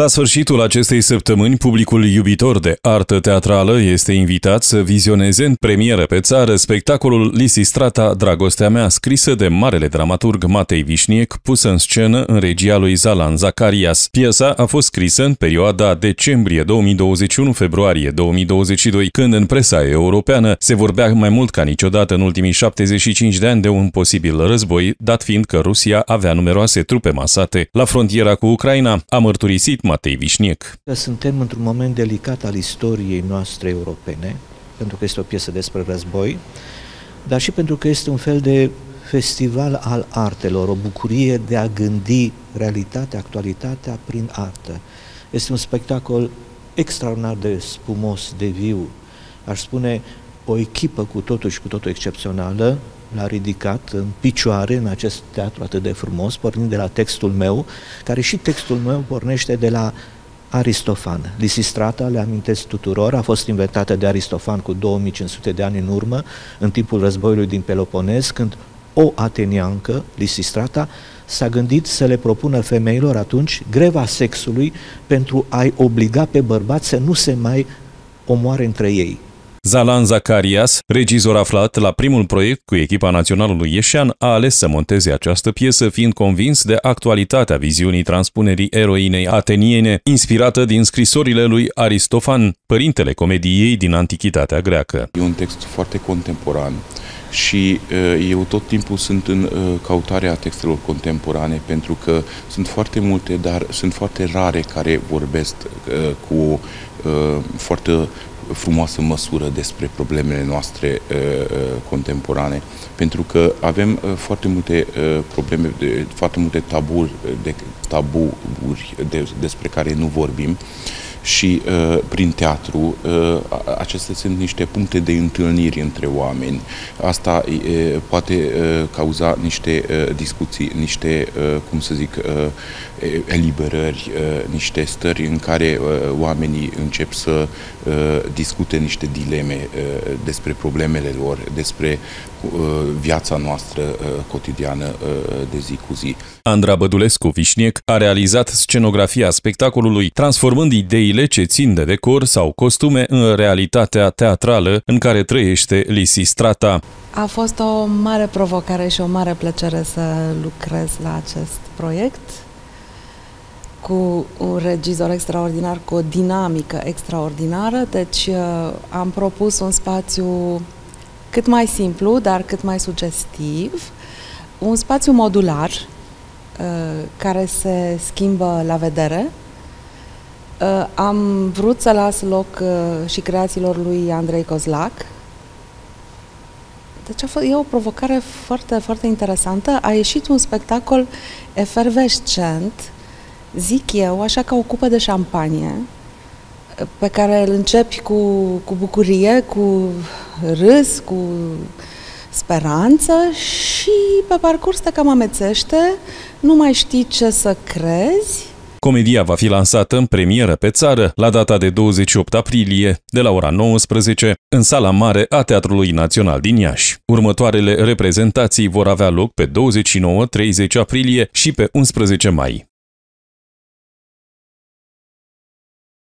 La sfârșitul acestei săptămâni, publicul iubitor de artă teatrală este invitat să vizioneze în premieră pe țară spectacolul Lisistrata Dragostea mea, scrisă de marele dramaturg Matei Vișniec, pusă în scenă în regia lui Zalan Zacarias. Piesa a fost scrisă în perioada decembrie 2021-februarie 2022, când în presa europeană se vorbea mai mult ca niciodată în ultimii 75 de ani de un posibil război, dat fiind că Rusia avea numeroase trupe masate la frontiera cu Ucraina, a mărturisit Matei Vișniec. Suntem într-un moment delicat al istoriei noastre europene, pentru că este o piesă despre război, dar și pentru că este un fel de festival al artelor, o bucurie de a gândi realitatea, actualitatea prin artă. Este un spectacol extraordinar de spumos, de viu, aș spune o echipă cu totul și cu totul excepțională, l-a ridicat în picioare în acest teatru atât de frumos, pornind de la textul meu, care și textul meu pornește de la Aristofan. Lisistrata, le amintesc tuturor, a fost inventată de Aristofan cu 2500 de ani în urmă, în timpul războiului din Peloponez, când o ateniancă, Lisistrata, s-a gândit să le propună femeilor atunci greva sexului pentru a-i obliga pe bărbați să nu se mai omoare între ei. Zalan Zacarias, regizor aflat la primul proiect cu echipa naționalului Ieșean, a ales să monteze această piesă fiind convins de actualitatea viziunii transpunerii eroinei ateniene, inspirată din scrisorile lui Aristofan, părintele comediei din Antichitatea greacă. E un text foarte contemporan și uh, eu tot timpul sunt în uh, căutarea textelor contemporane pentru că sunt foarte multe, dar sunt foarte rare care vorbesc uh, cu foarte frumoasă măsură despre problemele noastre uh, uh, contemporane, pentru că avem uh, foarte multe uh, probleme, de, foarte multe taburi, de, taburi de, despre care nu vorbim și uh, prin teatru uh, acestea sunt niște puncte de întâlniri între oameni. Asta uh, poate uh, cauza niște uh, discuții, niște, uh, cum să zic, uh, eliberări, uh, niște stări în care uh, oamenii încep să uh, discute niște dileme uh, despre problemele lor, despre uh, viața noastră uh, cotidiană uh, de zi cu zi. Andra Bădulescu Vișniec a realizat scenografia spectacolului, transformând idei ideile ce țin de decor sau costume în realitatea teatrală în care trăiește Lisi Strata. A fost o mare provocare și o mare plăcere să lucrez la acest proiect cu un regizor extraordinar, cu o dinamică extraordinară, deci uh, am propus un spațiu cât mai simplu, dar cât mai sugestiv, un spațiu modular uh, care se schimbă la vedere, Uh, am vrut să las loc uh, și creațiilor lui Andrei Cozlac. Deci a fost, e o provocare foarte, foarte interesantă. A ieșit un spectacol efervescent, zic eu, așa ca o cupă de șampanie, pe care îl începi cu, cu bucurie, cu râs, cu speranță și pe parcurs te cam amețește, nu mai știi ce să crezi Comedia va fi lansată în premieră pe țară la data de 28 aprilie, de la ora 19, în sala mare a Teatrului Național din Iași. Următoarele reprezentații vor avea loc pe 29-30 aprilie și pe 11 mai.